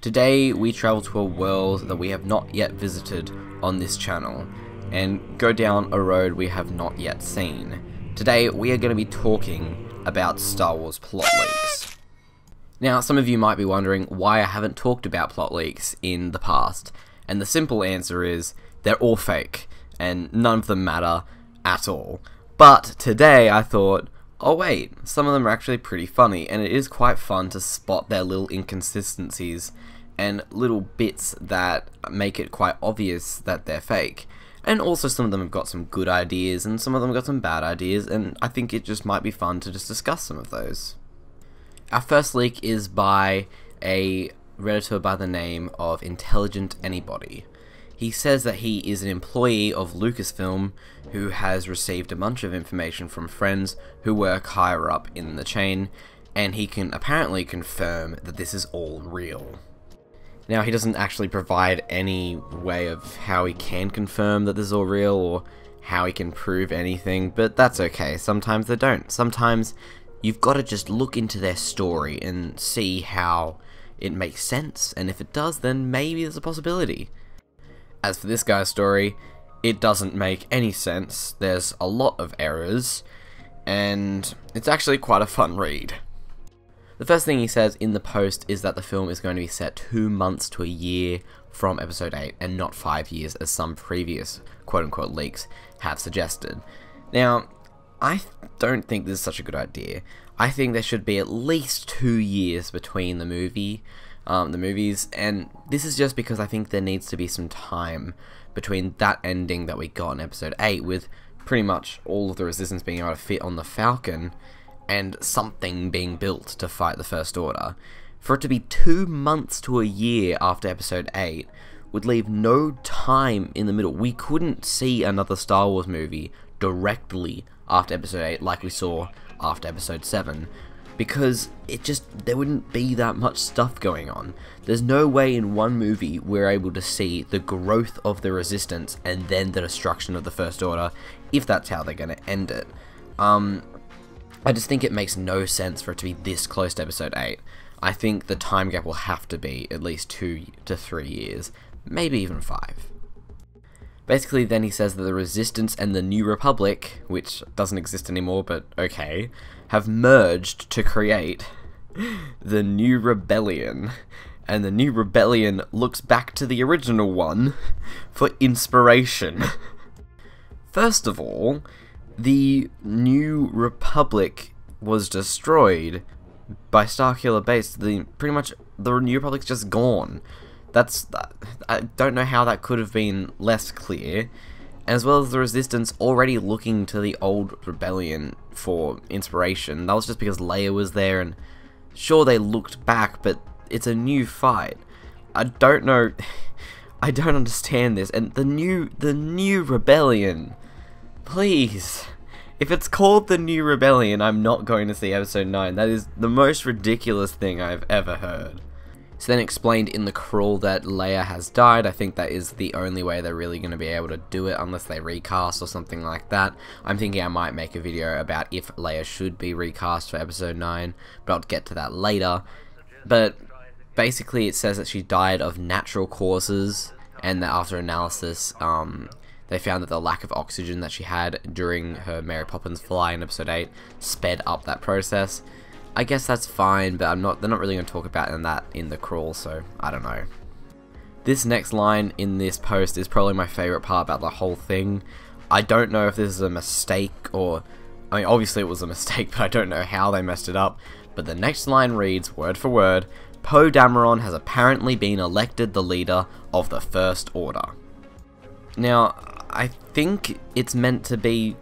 Today we travel to a world that we have not yet visited on this channel, and go down a road we have not yet seen. Today we are going to be talking about Star Wars plot leaks. Now some of you might be wondering why I haven't talked about plot leaks in the past, and the simple answer is they're all fake, and none of them matter at all. But today I thought, oh wait, some of them are actually pretty funny, and it is quite fun to spot their little inconsistencies and little bits that make it quite obvious that they're fake. And also some of them have got some good ideas and some of them have got some bad ideas and I think it just might be fun to just discuss some of those. Our first leak is by a redditor by the name of Intelligent Anybody. He says that he is an employee of Lucasfilm who has received a bunch of information from friends who work higher up in the chain and he can apparently confirm that this is all real. Now, he doesn't actually provide any way of how he can confirm that this is all real or how he can prove anything, but that's okay. Sometimes they don't. Sometimes you've got to just look into their story and see how it makes sense, and if it does, then maybe there's a possibility. As for this guy's story, it doesn't make any sense. There's a lot of errors, and it's actually quite a fun read. The first thing he says in the post is that the film is going to be set two months to a year from episode 8 and not five years as some previous quote unquote leaks have suggested. Now, I don't think this is such a good idea. I think there should be at least two years between the movie, um, the movies, and this is just because I think there needs to be some time between that ending that we got in episode 8 with pretty much all of the resistance being able to fit on the Falcon and something being built to fight the First Order. For it to be two months to a year after Episode 8 would leave no time in the middle. We couldn't see another Star Wars movie directly after Episode 8 like we saw after Episode 7 because it just there wouldn't be that much stuff going on. There's no way in one movie we're able to see the growth of the resistance and then the destruction of the First Order if that's how they're going to end it. Um, I just think it makes no sense for it to be this close to episode 8. I think the time gap will have to be at least 2 to 3 years, maybe even 5. Basically, then he says that the Resistance and the New Republic, which doesn't exist anymore, but okay, have merged to create the New Rebellion. And the New Rebellion looks back to the original one for inspiration. First of all, the New Republic was destroyed by Starkiller Base. The pretty much the New Republic's just gone. That's I don't know how that could have been less clear. As well as the Resistance already looking to the old Rebellion for inspiration. That was just because Leia was there, and sure they looked back, but it's a new fight. I don't know. I don't understand this. And the new the new Rebellion Please. If it's called The New Rebellion, I'm not going to see episode 9. That is the most ridiculous thing I've ever heard. It's then explained in the crawl that Leia has died. I think that is the only way they're really going to be able to do it unless they recast or something like that. I'm thinking I might make a video about if Leia should be recast for episode 9, but I'll get to that later. But basically it says that she died of natural causes and that after analysis, um, they found that the lack of oxygen that she had during her Mary Poppins fly in episode 8 sped up that process. I guess that's fine, but I'm not. They're not really going to talk about that in the crawl, so I don't know. This next line in this post is probably my favorite part about the whole thing. I don't know if this is a mistake or... I mean, obviously it was a mistake, but I don't know how they messed it up. But the next line reads, word for word, Poe Dameron has apparently been elected the leader of the First Order. Now, I think it's meant to be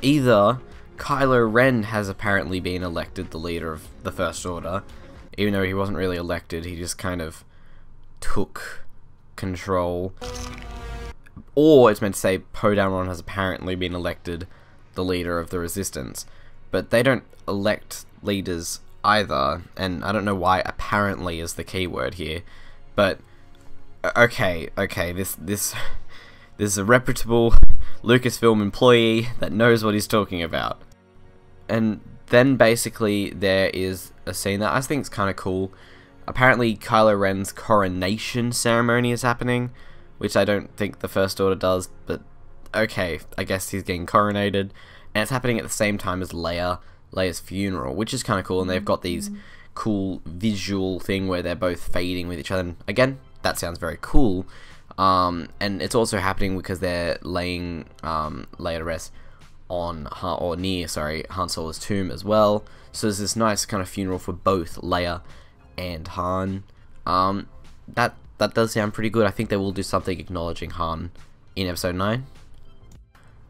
either Kylo Ren has apparently been elected the leader of the First Order, even though he wasn't really elected, he just kind of took control. Or it's meant to say Poe Dameron has apparently been elected the leader of the Resistance. But they don't elect leaders either, and I don't know why apparently is the key word here. But okay, okay, this this This is a reputable Lucasfilm employee that knows what he's talking about. And then basically there is a scene that I think is kind of cool. apparently Kylo Ren's coronation ceremony is happening, which I don't think the First Order does, but okay, I guess he's getting coronated, and it's happening at the same time as Leia, Leia's funeral, which is kind of cool, and they've got these cool visual thing where they're both fading with each other, and again, that sounds very cool, um, and it's also happening because they're laying um, Leia to rest on Han, or near, sorry, Han Solo's tomb as well. So there's this nice kind of funeral for both Leia and Han. Um, that that does sound pretty good. I think they will do something acknowledging Han in Episode Nine.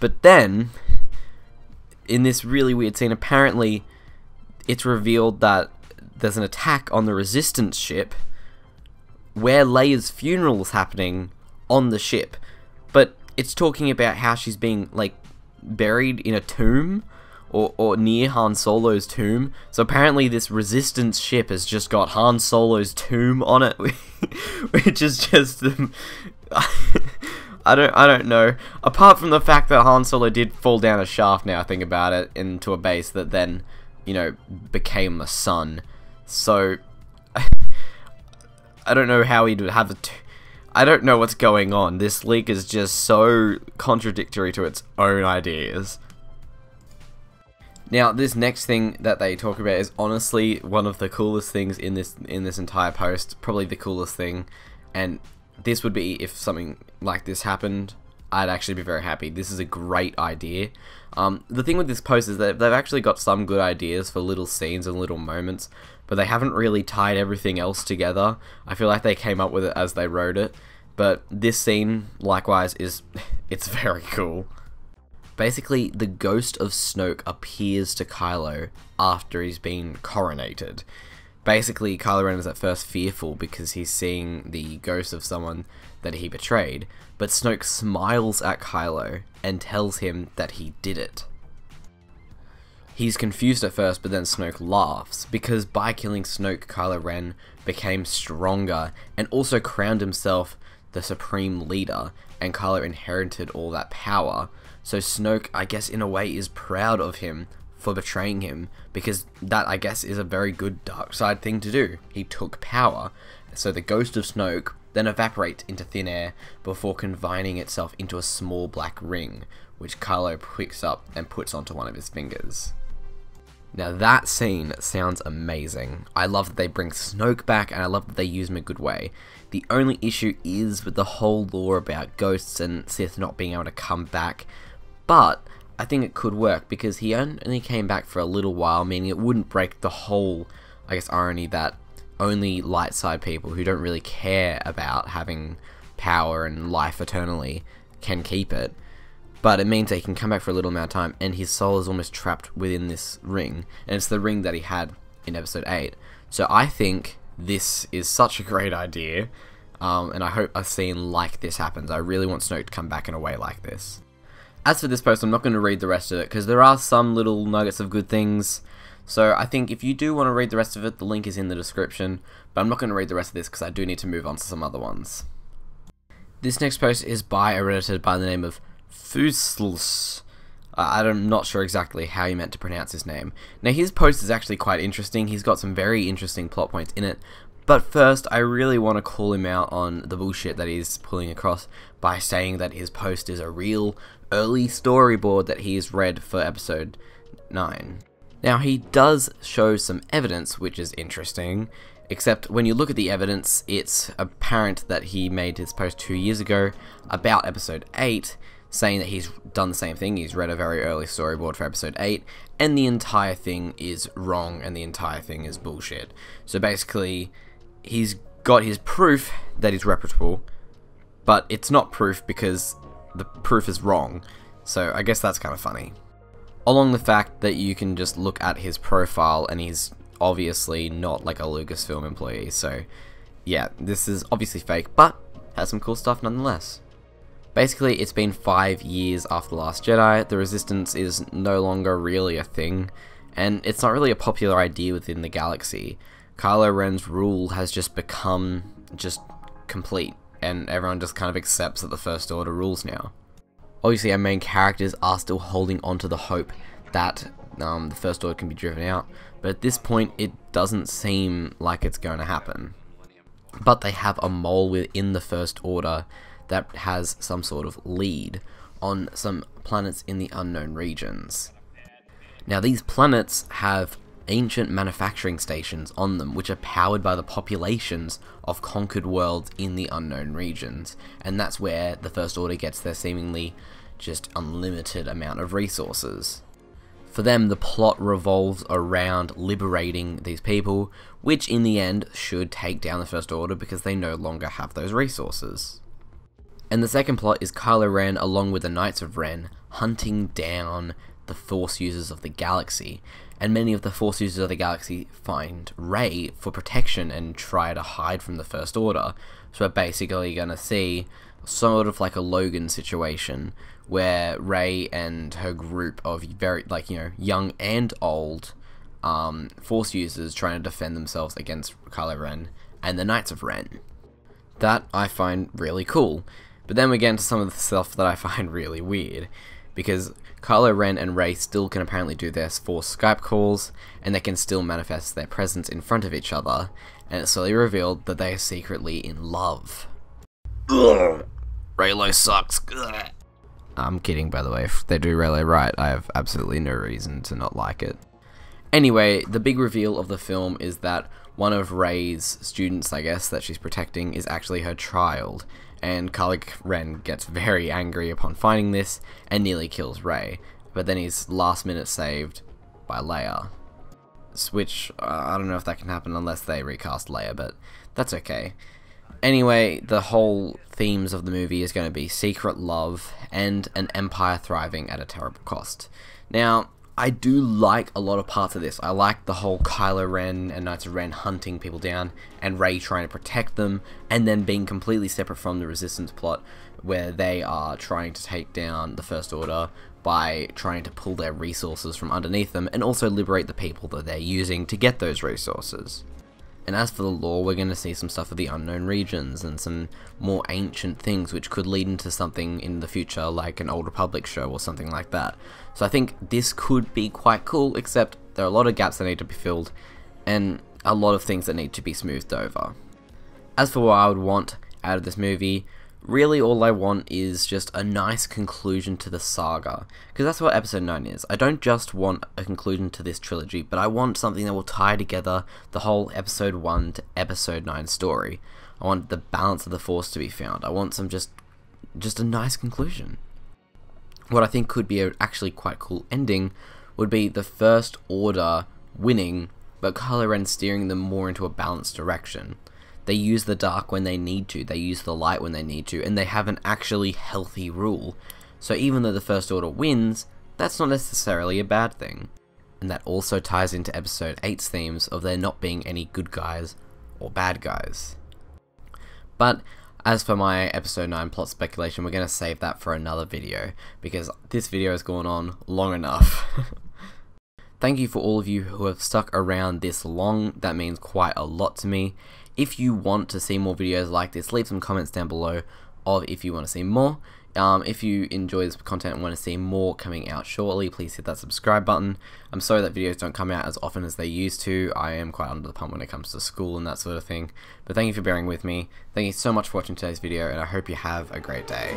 But then, in this really weird scene, apparently, it's revealed that there's an attack on the Resistance ship where Leia's funeral is happening on the ship. But it's talking about how she's being, like, buried in a tomb or, or near Han Solo's tomb. So apparently this resistance ship has just got Han Solo's tomb on it, which is just um, I don't I don't know. Apart from the fact that Han Solo did fall down a shaft now I think about it into a base that then, you know, became a sun. So I don't know how he'd have a I don't know what's going on. This leak is just so contradictory to its own ideas. Now, this next thing that they talk about is honestly one of the coolest things in this in this entire post, probably the coolest thing. And this would be if something like this happened, I'd actually be very happy. This is a great idea. Um, the thing with this post is that they've actually got some good ideas for little scenes and little moments, but they haven't really tied everything else together. I feel like they came up with it as they wrote it, but this scene, likewise, is it's very cool. Basically, the ghost of Snoke appears to Kylo after he's been coronated. Basically, Kylo Ren is at first fearful because he's seeing the ghost of someone that he betrayed, but Snoke smiles at Kylo and tells him that he did it. He's confused at first, but then Snoke laughs, because by killing Snoke, Kylo Ren became stronger and also crowned himself the supreme leader, and Kylo inherited all that power. So Snoke, I guess, in a way, is proud of him for betraying him, because that, I guess, is a very good dark side thing to do. He took power. So the ghost of Snoke then evaporates into thin air before confining itself into a small black ring, which Kylo picks up and puts onto one of his fingers. Now that scene sounds amazing. I love that they bring Snoke back and I love that they use him a good way. The only issue is with the whole lore about ghosts and Sith not being able to come back, but I think it could work because he only came back for a little while, meaning it wouldn't break the whole, I guess, irony that only light side people who don't really care about having power and life eternally can keep it but it means that he can come back for a little amount of time, and his soul is almost trapped within this ring, and it's the ring that he had in episode 8. So I think this is such a great idea, um, and I hope a scene like this happens. I really want Snoke to come back in a way like this. As for this post, I'm not going to read the rest of it, because there are some little nuggets of good things, so I think if you do want to read the rest of it, the link is in the description, but I'm not going to read the rest of this because I do need to move on to some other ones. This next post is by a redditor by the name of Fusels. I'm not sure exactly how you meant to pronounce his name. Now, his post is actually quite interesting. He's got some very interesting plot points in it. But first, I really want to call him out on the bullshit that he's pulling across by saying that his post is a real early storyboard that he's read for episode 9. Now, he does show some evidence, which is interesting, except when you look at the evidence, it's apparent that he made his post two years ago about episode 8, saying that he's done the same thing. He's read a very early storyboard for episode 8, and the entire thing is wrong and the entire thing is bullshit. So basically, he's got his proof that he's reputable, but it's not proof because the proof is wrong. So I guess that's kind of funny. Along the fact that you can just look at his profile and he's obviously not like a Lucasfilm employee. So yeah, this is obviously fake, but has some cool stuff nonetheless. Basically, it's been five years after The Last Jedi, the Resistance is no longer really a thing, and it's not really a popular idea within the galaxy. Kylo Ren's rule has just become just complete, and everyone just kind of accepts that the First Order rules now. Obviously, our main characters are still holding on to the hope that um, the First Order can be driven out, but at this point it doesn't seem like it's going to happen. But they have a mole within the First Order that has some sort of lead on some planets in the unknown regions. Now these planets have ancient manufacturing stations on them which are powered by the populations of conquered worlds in the unknown regions, and that's where the First Order gets their seemingly just unlimited amount of resources. For them, the plot revolves around liberating these people, which in the end should take down the First Order because they no longer have those resources. And the second plot is Kylo Ren along with the Knights of Ren hunting down the Force users of the galaxy, and many of the Force users of the galaxy find Rey for protection and try to hide from the First Order. So we're basically going to see sort of like a Logan situation where Rey and her group of very like you know young and old um, Force users trying to defend themselves against Kylo Ren and the Knights of Ren. That I find really cool. But then we get into some of the stuff that I find really weird because Kylo Ren and Rey still can apparently do their Force Skype calls, and they can still manifest their presence in front of each other, and it's slowly revealed that they are secretly in love. Ugh. Reylo sucks. I'm kidding, by the way. If they do Reylo right, I have absolutely no reason to not like it. Anyway, the big reveal of the film is that one of Rey's students, I guess, that she's protecting is actually her child, and Kylo Ren gets very angry upon finding this and nearly kills Rey, but then he's last minute saved by Leia. Which, uh, I don't know if that can happen unless they recast Leia, but that's okay. Anyway, the whole themes of the movie is going to be secret love and an empire thriving at a terrible cost. Now, I do like a lot of parts of this. I like the whole Kylo Ren and Knights of Ren hunting people down and Rey trying to protect them and then being completely separate from the Resistance plot where they are trying to take down the First Order by trying to pull their resources from underneath them and also liberate the people that they're using to get those resources. And as for the lore, we're going to see some stuff of the unknown regions and some more ancient things which could lead into something in the future like an Old Republic show or something like that. So I think this could be quite cool, except there are a lot of gaps that need to be filled and a lot of things that need to be smoothed over. As for what I would want out of this movie, really all I want is just a nice conclusion to the saga, because that's what episode 9 is. I don't just want a conclusion to this trilogy, but I want something that will tie together the whole episode 1 to episode 9 story. I want the balance of the force to be found. I want some just just a nice conclusion. What I think could be a actually quite cool ending would be the first order winning, but Kylo Ren steering them more into a balanced direction. They use the dark when they need to, they use the light when they need to, and they have an actually healthy rule. So even though the First Order wins, that's not necessarily a bad thing. And that also ties into episode 8's themes of there not being any good guys or bad guys. But as for my episode 9 plot speculation, we're going to save that for another video, because this video has gone on long enough. Thank you for all of you who have stuck around this long, that means quite a lot to me. If you want to see more videos like this, leave some comments down below of if you want to see more. Um, if you enjoy this content and want to see more coming out shortly, please hit that subscribe button. I'm sorry that videos don't come out as often as they used to. I am quite under the pump when it comes to school and that sort of thing. But thank you for bearing with me. Thank you so much for watching today's video, and I hope you have a great day.